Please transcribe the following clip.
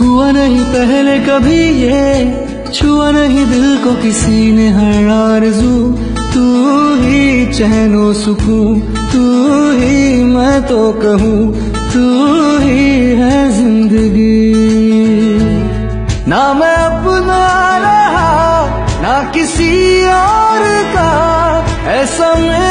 हुआ नहीं पहले कभी ये, छुआ नहीं दिल को किसी ने हर आरज़ू। तू ही चहनो सुकून, तू ही मैं तो कहूँ, तू ही है ज़िंदगी। ना मैं अपना रहा, ना किसी और का, ऐसा मैं